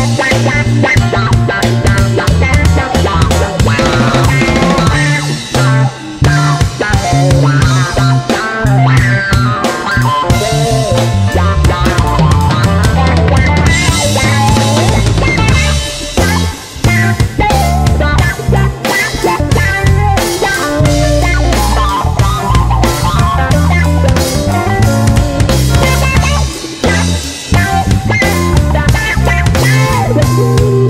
Bye. Música